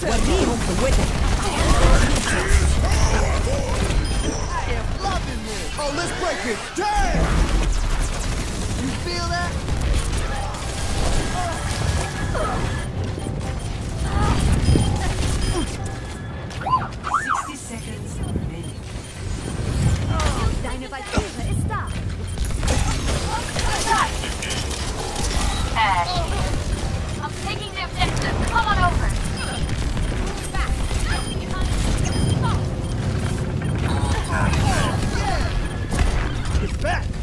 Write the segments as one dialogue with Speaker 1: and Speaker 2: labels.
Speaker 1: What the
Speaker 2: Wicked. I am loving. Oh, let's break it. Damn! You feel that? Back.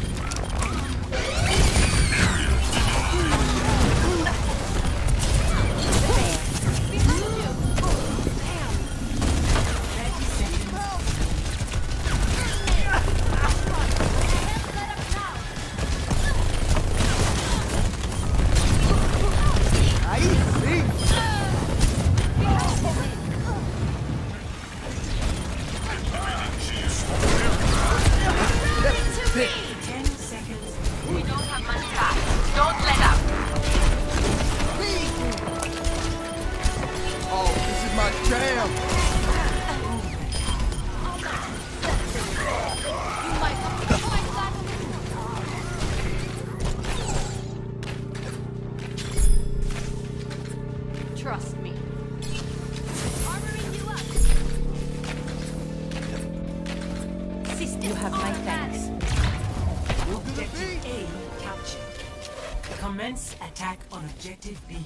Speaker 3: Commence attack on objective B.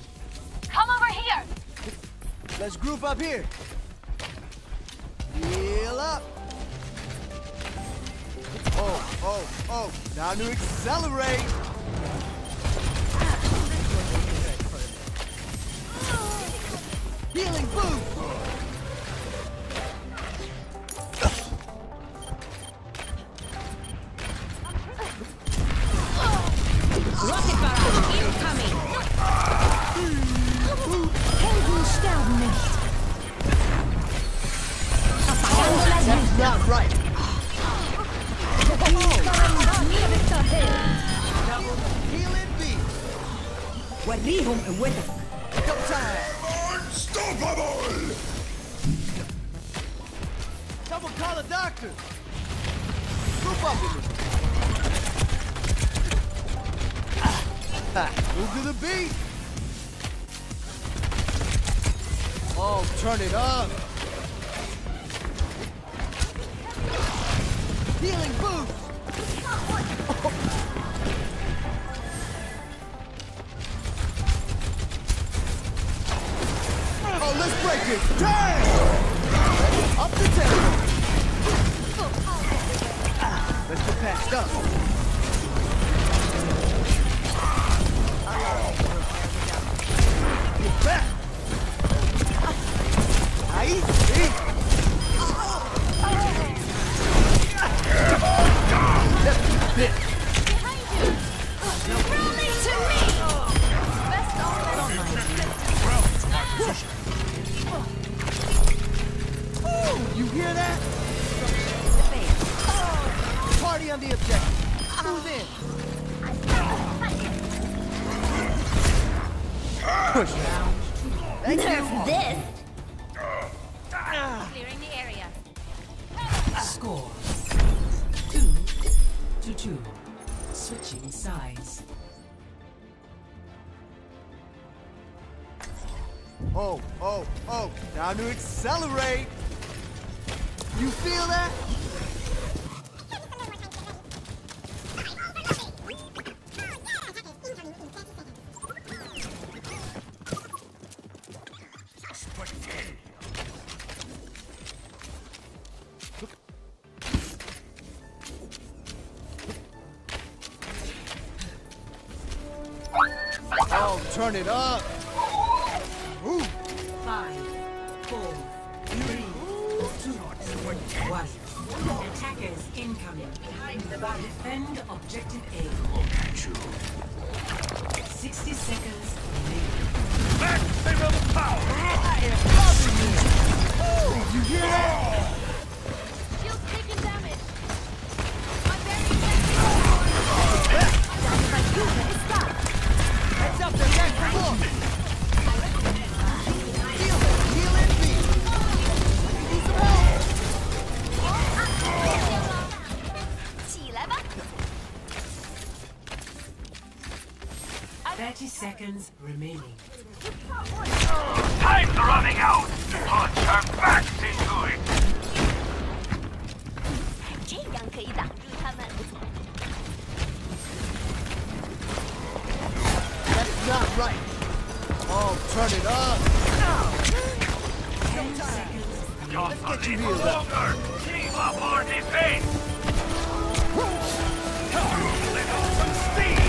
Speaker 4: Come over here.
Speaker 2: Let's group up here. Heal up. Oh, oh, oh. Time to accelerate. Healing boost.
Speaker 1: وريهم قوتك
Speaker 2: Go time.
Speaker 5: Unstoppable!
Speaker 2: Someone call a doctor. Group up with me. Ah, move to the beat. Oh, turn it up. Healing boost. Up the tempo. Let's get patched up. You.
Speaker 6: Nerf this.
Speaker 4: Clearing the area.
Speaker 3: Score. Two to two. Switching sides.
Speaker 2: Oh, oh, oh. Time to accelerate. You feel that? Oh, turn it up. Ooh.
Speaker 3: Five, four, three, two, one. Attackers incoming. Defend objective A. 60 seconds remaining.
Speaker 2: You hear that?
Speaker 3: 30 seconds remaining.
Speaker 7: Time's running out! Put her back into it!
Speaker 6: 这样可以挡住他们。
Speaker 2: That's not right. Oh, turn it up.
Speaker 3: 10 seconds
Speaker 7: Just a
Speaker 2: get you
Speaker 7: little
Speaker 2: healed up.
Speaker 7: longer! Keep up our defense! Let off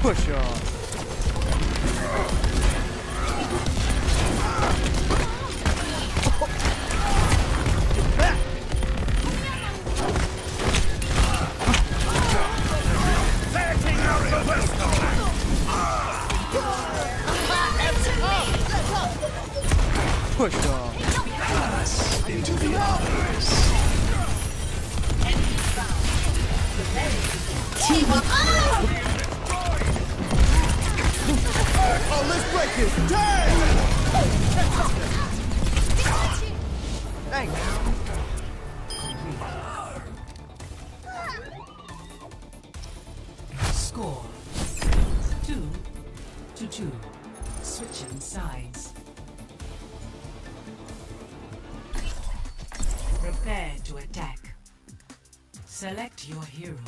Speaker 2: Push on. Back.
Speaker 7: Setting out the pistol!
Speaker 2: Let's break his damn! Thanks.
Speaker 3: Score 2 to 2. Switching sides. Prepare to attack. Select your hero.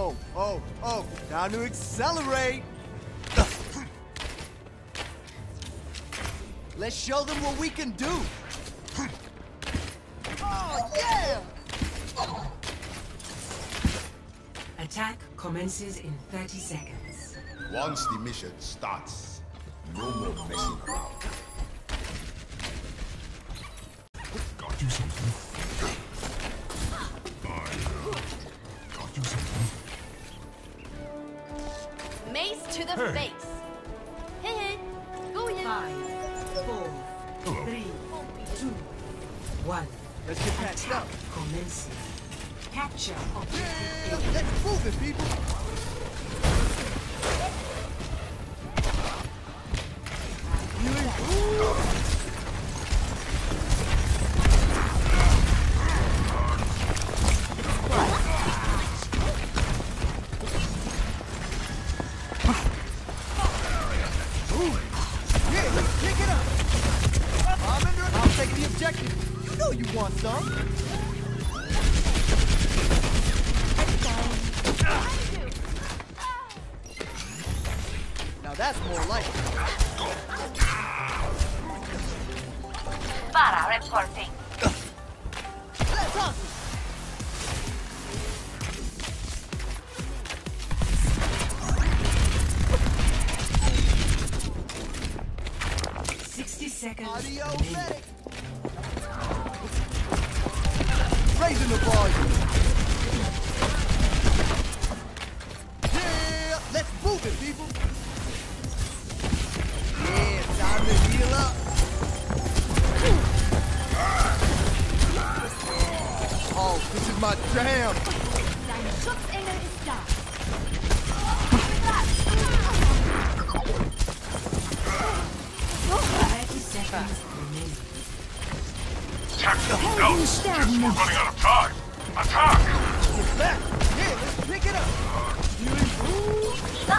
Speaker 2: Oh, oh, oh, time to accelerate. Let's show them what we can do. Oh, yeah!
Speaker 3: Attack commences in 30 seconds.
Speaker 5: Once the mission starts, no more messing around.
Speaker 6: To face. Hey, hey. Go in.
Speaker 3: Five, four, three, two, one.
Speaker 2: Let's get patched up.
Speaker 3: Commencing. Capture objective
Speaker 2: Yeah, let's move it, people. That's more like it.
Speaker 4: Para reporting.
Speaker 2: That's awesome.
Speaker 3: Sixty seconds
Speaker 2: Audio medic. Raising the volume. Yeah, let's move it, people. Oh, this is my jam.
Speaker 6: Schutzengel ist da.
Speaker 7: We're running out of time! Attack!
Speaker 2: Get back. Yeah, let's pick it up. Healing.
Speaker 4: The